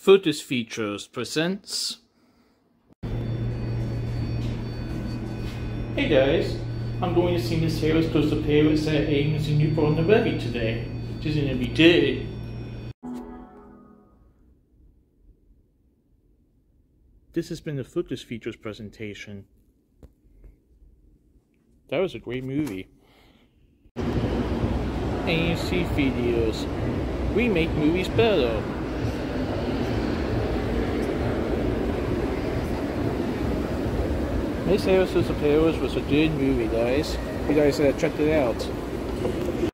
Footage Features presents. Hey guys, I'm going to see Miss does the Paris at Ames in Newport on the Levee today. She's in every day. This has been the Footage Features presentation. That was a great movie. AMC Videos. We make movies better. This House of a Powers was a good movie, guys. You guys uh, checked it out.